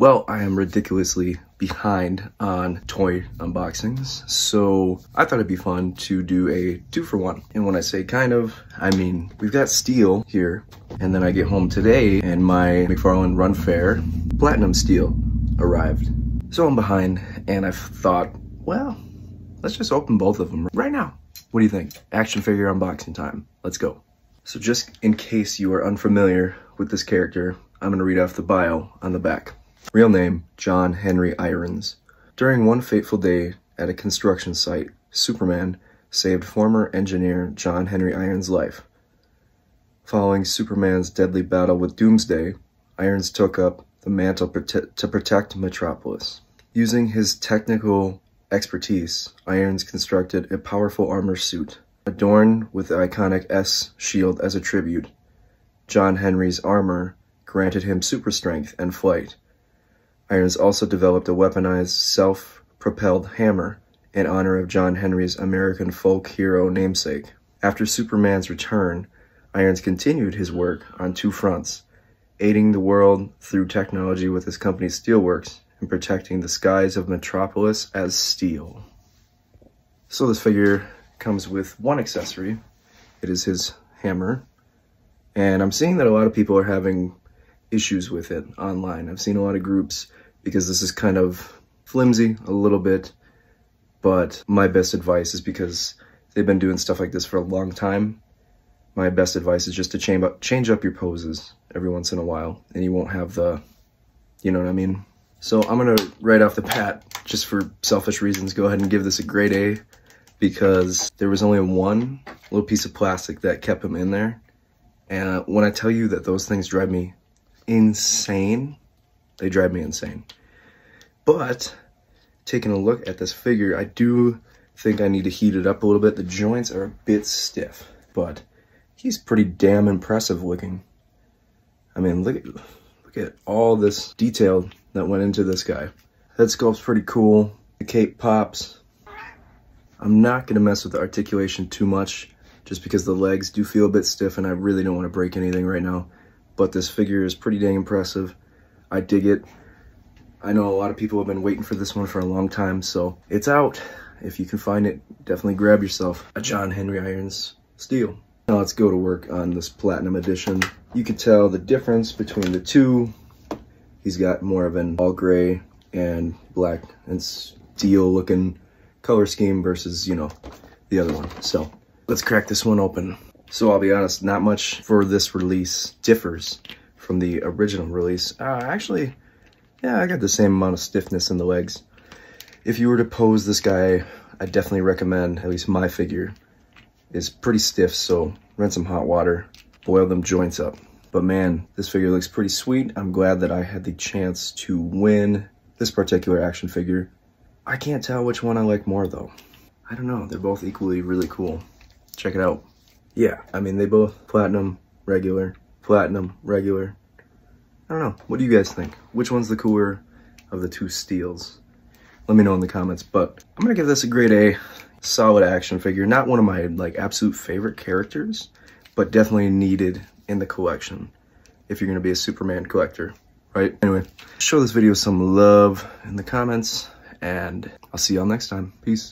Well, I am ridiculously behind on toy unboxings, so I thought it'd be fun to do a two for one. And when I say kind of, I mean, we've got steel here, and then I get home today and my McFarlane Run Fair Platinum Steel arrived. So I'm behind, and I thought, well, let's just open both of them right now. What do you think? Action figure unboxing time. Let's go. So just in case you are unfamiliar with this character, I'm gonna read off the bio on the back. Real name, John Henry Irons. During one fateful day at a construction site, Superman saved former engineer John Henry Irons' life. Following Superman's deadly battle with Doomsday, Irons took up the mantle prote to protect Metropolis. Using his technical expertise, Irons constructed a powerful armor suit, adorned with the iconic S shield as a tribute. John Henry's armor granted him super strength and flight, Irons also developed a weaponized, self-propelled hammer in honor of John Henry's American folk hero namesake. After Superman's return, Irons continued his work on two fronts, aiding the world through technology with his company Steelworks and protecting the skies of Metropolis as steel. So this figure comes with one accessory. It is his hammer. And I'm seeing that a lot of people are having issues with it online. I've seen a lot of groups because this is kind of flimsy a little bit, but my best advice is because they've been doing stuff like this for a long time. My best advice is just to change up, change up your poses every once in a while and you won't have the, you know what I mean? So I'm gonna, right off the bat, just for selfish reasons, go ahead and give this a grade A because there was only one little piece of plastic that kept him in there. And uh, when I tell you that those things drive me insane. They drive me insane. But taking a look at this figure, I do think I need to heat it up a little bit. The joints are a bit stiff, but he's pretty damn impressive looking. I mean, look at look at all this detail that went into this guy. Head sculpt's pretty cool. The cape pops. I'm not gonna mess with the articulation too much just because the legs do feel a bit stiff and I really don't want to break anything right now but this figure is pretty dang impressive. I dig it. I know a lot of people have been waiting for this one for a long time, so it's out. If you can find it, definitely grab yourself a John Henry Irons steel. Now let's go to work on this Platinum Edition. You can tell the difference between the two. He's got more of an all gray and black and steel looking color scheme versus, you know, the other one. So let's crack this one open. So I'll be honest, not much for this release differs from the original release. Uh, actually, yeah, I got the same amount of stiffness in the legs. If you were to pose this guy, I definitely recommend, at least my figure, is pretty stiff, so run some hot water, boil them joints up. But man, this figure looks pretty sweet. I'm glad that I had the chance to win this particular action figure. I can't tell which one I like more though. I don't know, they're both equally really cool. Check it out. Yeah, I mean, they both platinum, regular, platinum, regular. I don't know. What do you guys think? Which one's the cooler of the two steels? Let me know in the comments, but I'm gonna give this a grade A. Solid action figure. Not one of my like absolute favorite characters, but definitely needed in the collection if you're gonna be a Superman collector, right? Anyway, show this video some love in the comments, and I'll see y'all next time. Peace.